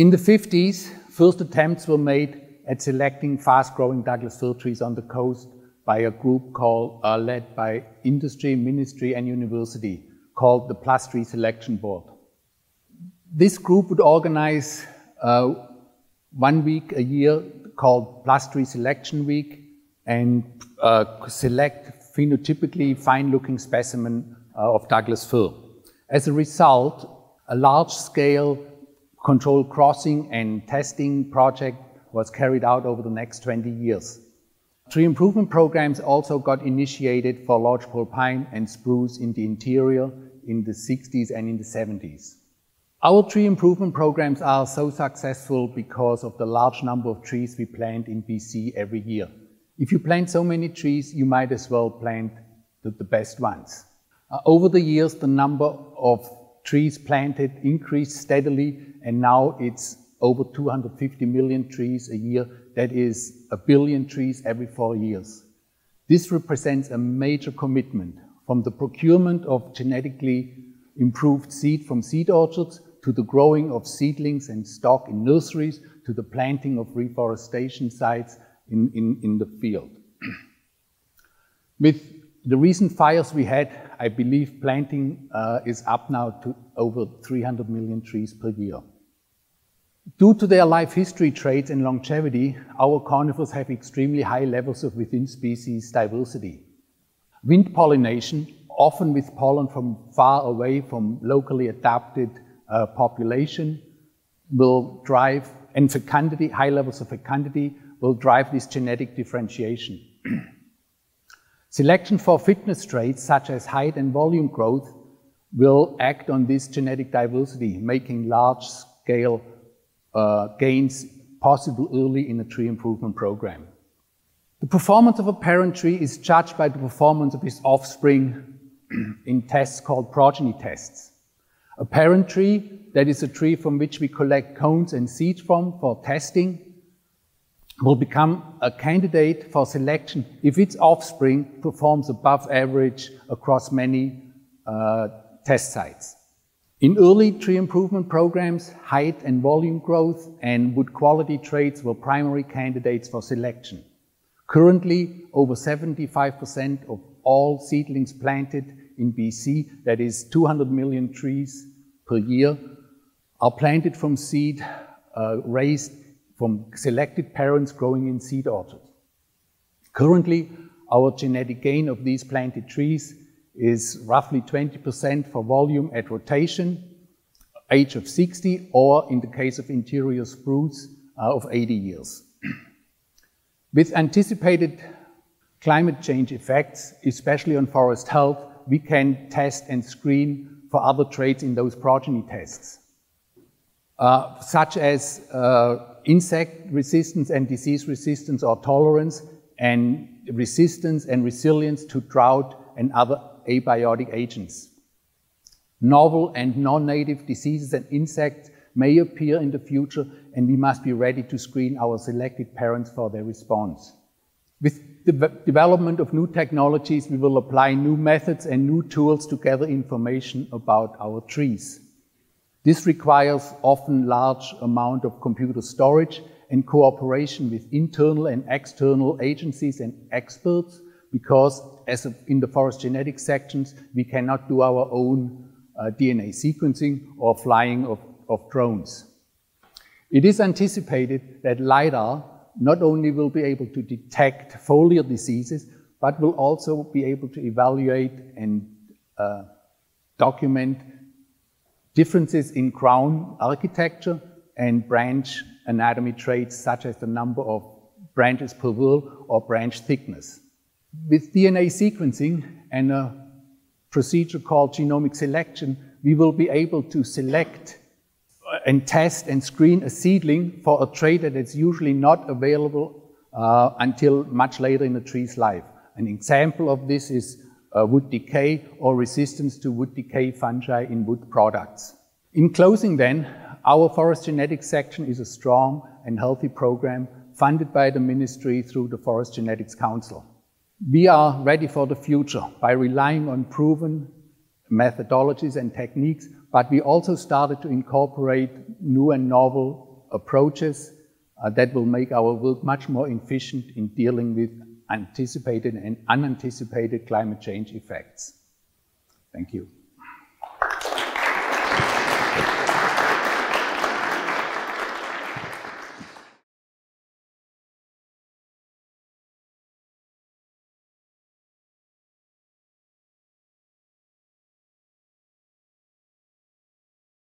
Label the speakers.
Speaker 1: In the 50s, first attempts were made at selecting fast-growing Douglas fir trees on the coast by a group called, uh, led by industry, ministry, and university called the Plus Tree Selection Board. This group would organize uh, one week a year called Plus Tree Selection Week and uh, select phenotypically fine-looking specimen uh, of Douglas fir. As a result, a large-scale controlled crossing and testing project was carried out over the next 20 years. Tree improvement programs also got initiated for lodgepole pine and spruce in the interior in the 60s and in the 70s. Our tree improvement programs are so successful because of the large number of trees we plant in BC every year. If you plant so many trees, you might as well plant the, the best ones. Uh, over the years, the number of trees planted increased steadily, and now it's over 250 million trees a year. That is a billion trees every four years. This represents a major commitment from the procurement of genetically improved seed from seed orchards to the growing of seedlings and stock in nurseries, to the planting of reforestation sites in, in, in the field. With the recent fires we had, I believe planting uh, is up now to over 300 million trees per year. Due to their life history traits and longevity, our conifers have extremely high levels of within-species diversity. Wind pollination, often with pollen from far away from locally adapted uh, population will drive, and fecundity, high levels of fecundity, will drive this genetic differentiation. Selection for fitness traits such as height and volume growth will act on this genetic diversity, making large-scale uh, gains possible early in a tree improvement program. The performance of a parent tree is judged by the performance of its offspring in tests called progeny tests. A parent tree, that is a tree from which we collect cones and seeds from for testing, will become a candidate for selection if its offspring performs above average across many uh, test sites. In early tree improvement programs, height and volume growth and wood quality traits were primary candidates for selection. Currently, over 75% of all seedlings planted in BC, that is 200 million trees, per year are planted from seed uh, raised from selected parents growing in seed orchards. Currently, our genetic gain of these planted trees is roughly 20% for volume at rotation, age of 60, or in the case of interior spruce, uh, of 80 years. With anticipated climate change effects, especially on forest health, we can test and screen for other traits in those progeny tests, uh, such as uh, insect resistance and disease resistance or tolerance, and resistance and resilience to drought and other abiotic agents. Novel and non-native diseases and insects may appear in the future, and we must be ready to screen our selected parents for their response. With the development of new technologies, we will apply new methods and new tools to gather information about our trees. This requires often large amount of computer storage and cooperation with internal and external agencies and experts because as in the forest genetics sections, we cannot do our own uh, DNA sequencing or flying of, of drones. It is anticipated that LiDAR not only will be able to detect foliar diseases, but will also be able to evaluate and uh, document differences in crown architecture and branch anatomy traits such as the number of branches per whorl or branch thickness. With DNA sequencing and a procedure called genomic selection, we will be able to select and test and screen a seedling for a trait that is usually not available uh, until much later in the tree's life. An example of this is uh, wood decay or resistance to wood decay fungi in wood products. In closing then, our forest genetics section is a strong and healthy program funded by the ministry through the Forest Genetics Council. We are ready for the future by relying on proven methodologies and techniques but we also started to incorporate new and novel approaches uh, that will make our work much more efficient in dealing with anticipated and unanticipated climate change effects. Thank you.